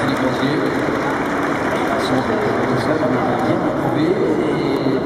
Philippe Angier, son responsable, a prouvé et